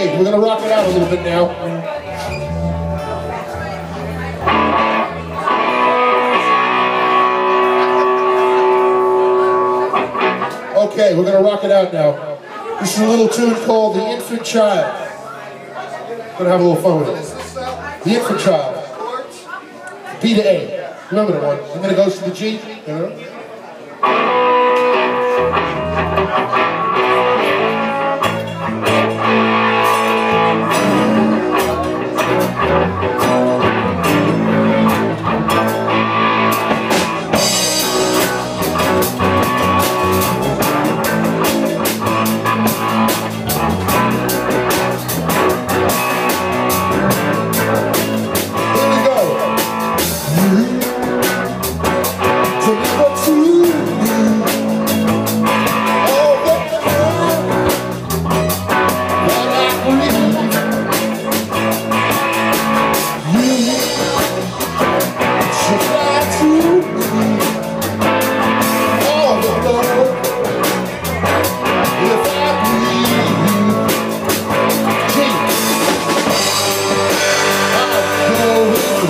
Okay, we're gonna rock it out a little bit now. Okay, we're gonna rock it out now. This is a little tune called The Infant Child. Gonna have a little fun with it. The Infant Child. B to A. Remember the one. And then it goes to the G. You know?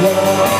Here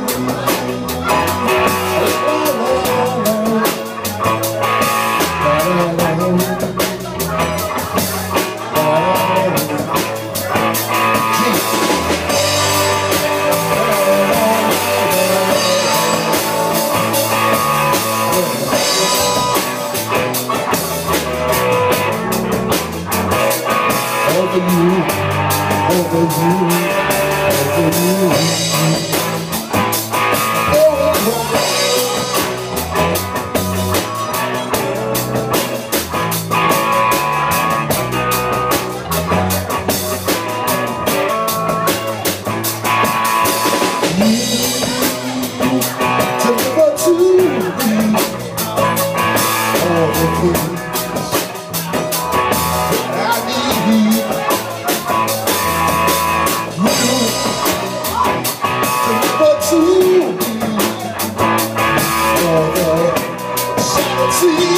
此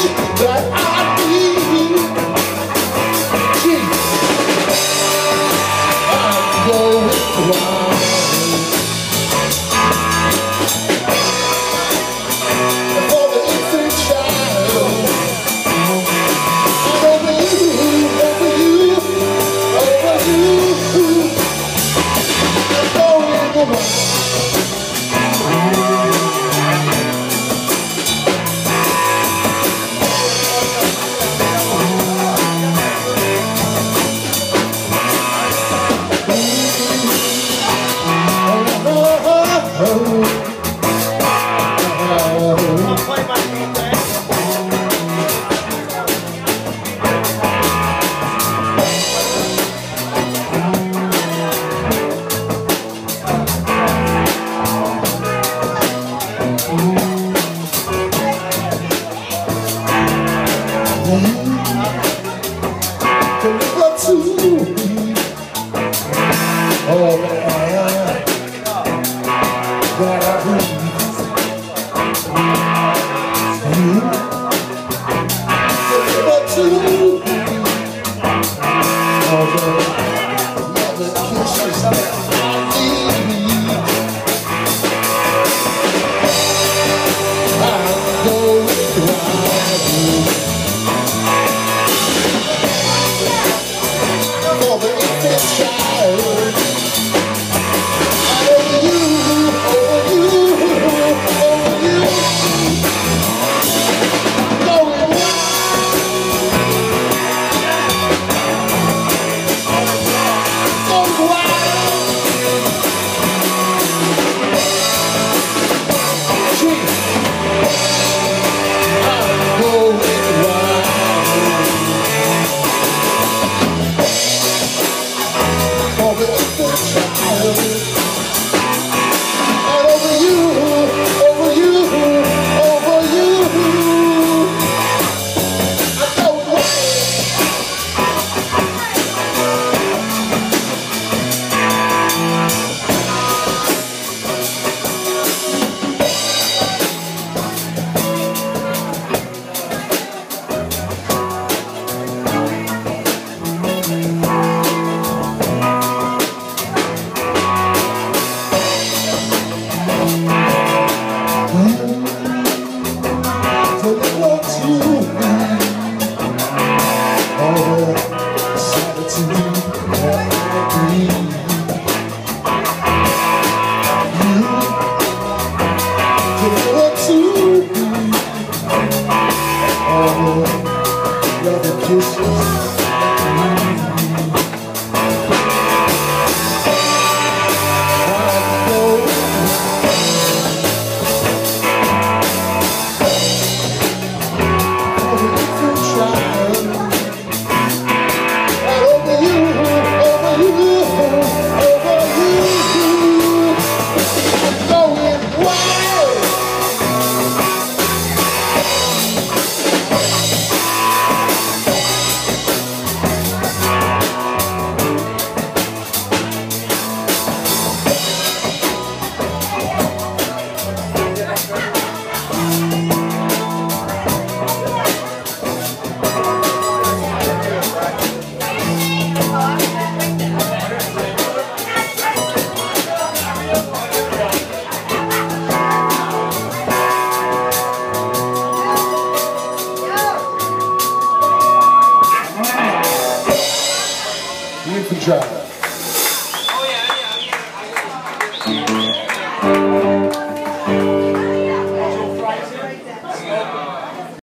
Infant job.